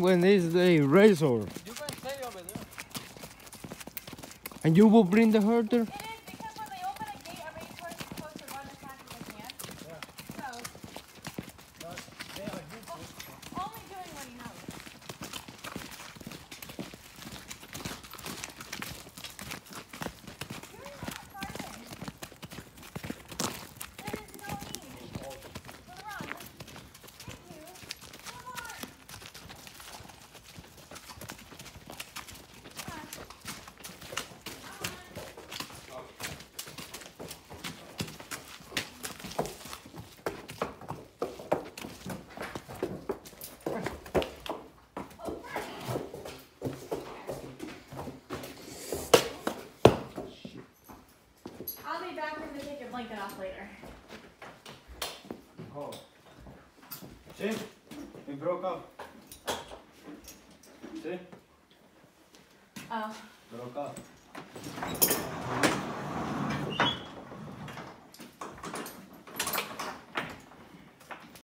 when it's the razor. You. And you will bring the herder? I'll be back you to take your blanket off later. Oh. See? We broke up. See? Oh. Broke up.